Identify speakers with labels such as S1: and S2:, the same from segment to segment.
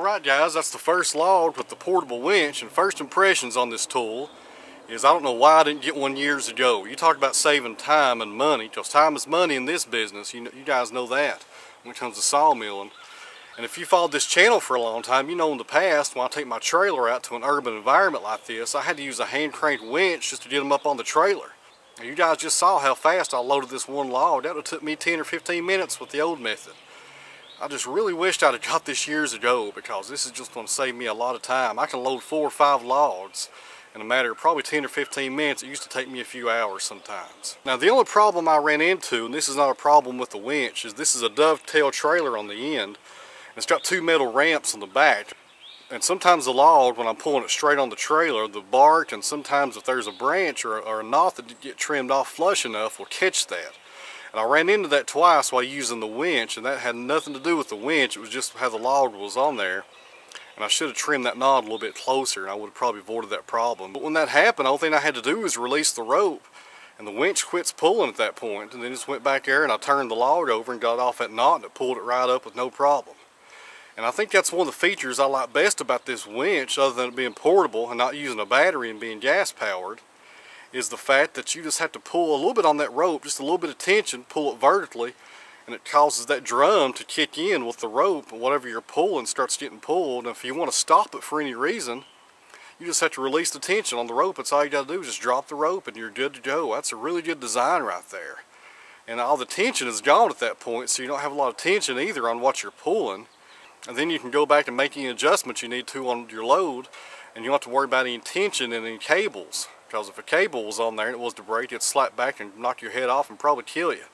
S1: Alright guys, that's the first log with the portable winch and first impressions on this tool is I don't know why I didn't get one years ago. You talk about saving time and money, because time is money in this business. You, know, you guys know that when it comes to sawmilling. And if you followed this channel for a long time, you know in the past when I take my trailer out to an urban environment like this, I had to use a hand cranked winch just to get them up on the trailer. And you guys just saw how fast I loaded this one log. That would have took me 10 or 15 minutes with the old method. I just really wished I'd have got this years ago because this is just going to save me a lot of time. I can load four or five logs in a matter of probably 10 or 15 minutes. It used to take me a few hours sometimes. Now the only problem I ran into, and this is not a problem with the winch, is this is a dovetail trailer on the end. And It's got two metal ramps on the back. And sometimes the log, when I'm pulling it straight on the trailer, the bark and sometimes if there's a branch or, or a knot that get trimmed off flush enough will catch that. And I ran into that twice while using the winch and that had nothing to do with the winch, it was just how the log was on there. And I should have trimmed that knot a little bit closer and I would have probably avoided that problem. But when that happened, the only thing I had to do was release the rope and the winch quits pulling at that point and then just went back there and I turned the log over and got off that knot and it pulled it right up with no problem. And I think that's one of the features I like best about this winch other than it being portable and not using a battery and being gas powered is the fact that you just have to pull a little bit on that rope, just a little bit of tension, pull it vertically and it causes that drum to kick in with the rope and whatever you're pulling starts getting pulled. And if you want to stop it for any reason you just have to release the tension on the rope. That's all you got to do is just drop the rope and you're good to go. That's a really good design right there. And all the tension is gone at that point so you don't have a lot of tension either on what you're pulling. And then you can go back and make any adjustments you need to on your load and you don't have to worry about any tension in any cables because if a cable was on there and it was to break it'd slap back and knock your head off and probably kill you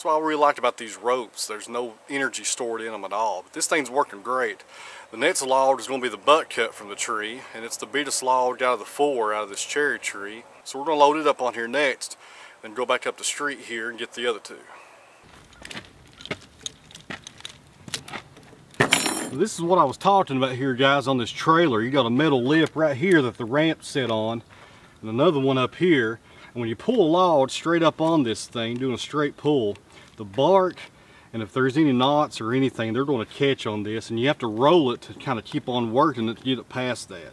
S1: that's what I really liked about these ropes. There's no energy stored in them at all. But this thing's working great. The next log is going to be the butt cut from the tree, and it's the biggest log out of the four out of this cherry tree. So we're going to load it up on here next, then go back up the street here and get the other two. This is what I was talking about here, guys, on this trailer. You got a metal lip right here that the ramp set on, and another one up here. And when you pull a log straight up on this thing, doing a straight pull, the bark and if there's any knots or anything they're going to catch on this and you have to roll it to kind of keep on working it to get it past that.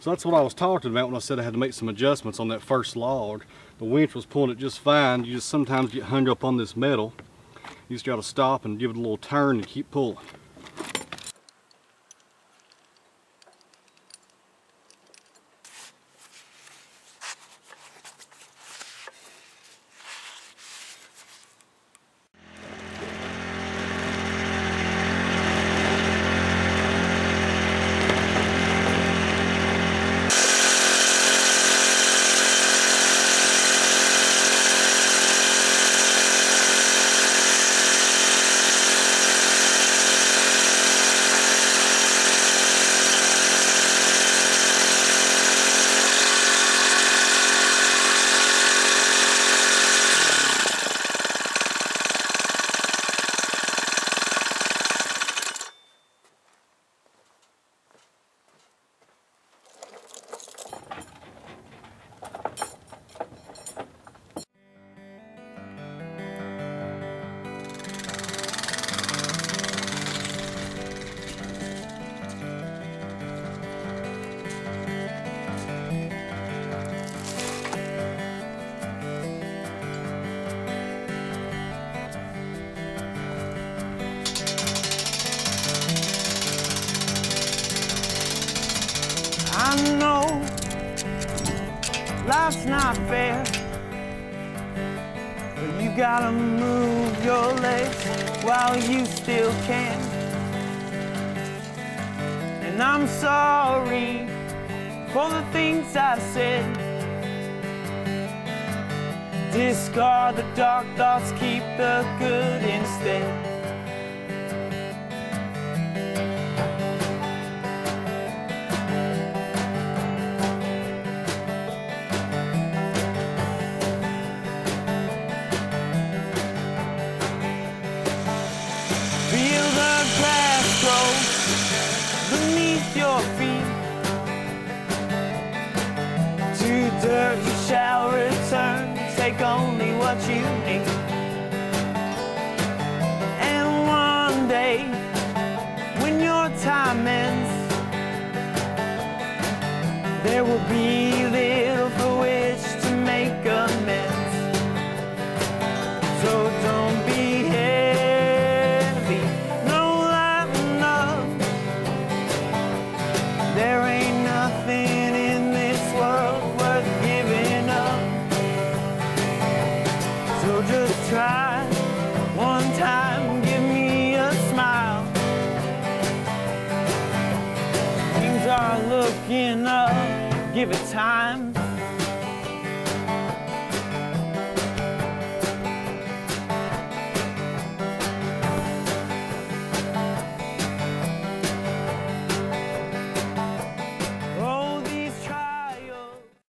S1: So that's what I was talking about when I said I had to make some adjustments on that first log. The winch was pulling it just fine. You just sometimes get hung up on this metal. You just got to stop and give it a little turn and keep pulling
S2: life's not fair, but you gotta move your legs while you still can. And I'm sorry for the things I said. Discard the dark thoughts, keep the good instead. older you shall return. Take only what you need. And one day, when your time ends, there will be looking up, give it time.